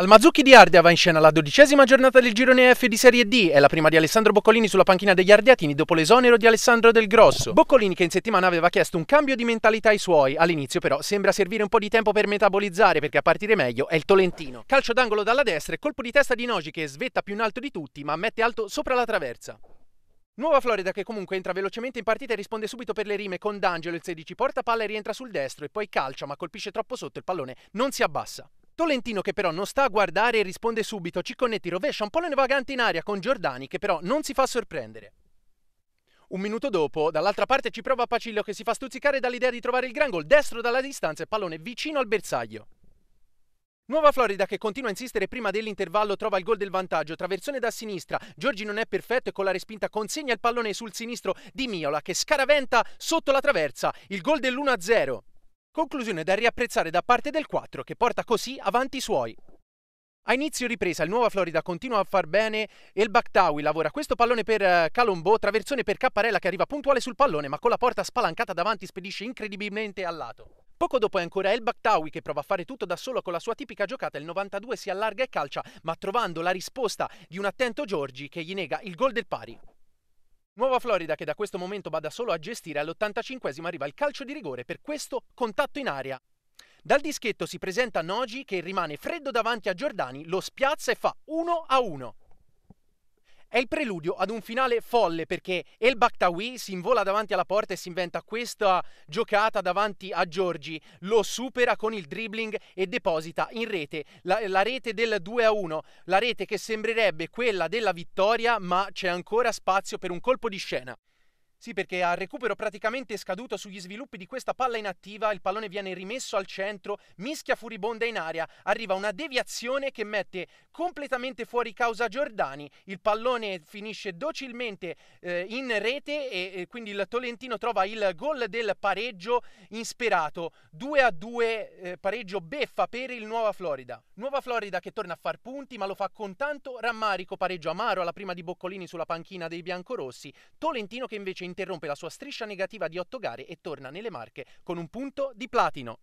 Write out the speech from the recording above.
Al Mazzucchi di Ardea va in scena la dodicesima giornata del girone F di Serie D. È la prima di Alessandro Boccolini sulla panchina degli Ardeatini dopo l'esonero di Alessandro Del Grosso. Boccolini che in settimana aveva chiesto un cambio di mentalità ai suoi. All'inizio però sembra servire un po' di tempo per metabolizzare perché a partire meglio è il Tolentino. Calcio d'angolo dalla destra e colpo di testa di Nogi che svetta più in alto di tutti ma mette alto sopra la traversa. Nuova Florida che comunque entra velocemente in partita e risponde subito per le rime con D'Angelo il 16 porta palla e rientra sul destro e poi calcia ma colpisce troppo sotto il pallone non si abbassa. Tolentino che però non sta a guardare e risponde subito, Cicconetti rovescia un pallone vagante in aria con Giordani che però non si fa sorprendere. Un minuto dopo, dall'altra parte ci prova Pacillo che si fa stuzzicare dall'idea di trovare il gran gol destro dalla distanza e pallone vicino al bersaglio. Nuova Florida che continua a insistere prima dell'intervallo trova il gol del vantaggio, traversone da sinistra, Giorgi non è perfetto e con la respinta consegna il pallone sul sinistro di Miola che scaraventa sotto la traversa, il gol dell'1-0. Conclusione da riapprezzare da parte del 4 che porta così avanti i suoi. A inizio ripresa il Nuova Florida continua a far bene e il Baktawi lavora questo pallone per uh, Calombo, traversone per Capparella che arriva puntuale sul pallone ma con la porta spalancata davanti spedisce incredibilmente al lato. Poco dopo è ancora El Baktawi che prova a fare tutto da solo con la sua tipica giocata, il 92 si allarga e calcia ma trovando la risposta di un attento Giorgi che gli nega il gol del pari. Nuova Florida che da questo momento bada solo a gestire, all'85 arriva il calcio di rigore per questo contatto in aria. Dal dischetto si presenta Nogi che rimane freddo davanti a Giordani, lo spiazza e fa 1 a 1. È il preludio ad un finale folle perché El Bakhtawi si invola davanti alla porta e si inventa questa giocata davanti a Giorgi, lo supera con il dribbling e deposita in rete. La, la rete del 2 a 1, la rete che sembrerebbe quella della vittoria ma c'è ancora spazio per un colpo di scena. Sì, perché a recupero praticamente scaduto sugli sviluppi di questa palla inattiva, il pallone viene rimesso al centro, mischia furibonda in aria, arriva una deviazione che mette completamente fuori causa Giordani, il pallone finisce docilmente eh, in rete e, e, quindi il Tolentino trova il gol del pareggio insperato, 2 a 2 eh, pareggio beffa per il Nuova Florida. Nuova Florida che torna a far punti ma lo fa con tanto rammarico, pareggio amaro alla prima di Boccolini sulla panchina dei biancorossi, Tolentino che invece interrompe la sua striscia negativa di otto gare e torna nelle Marche con un punto di platino.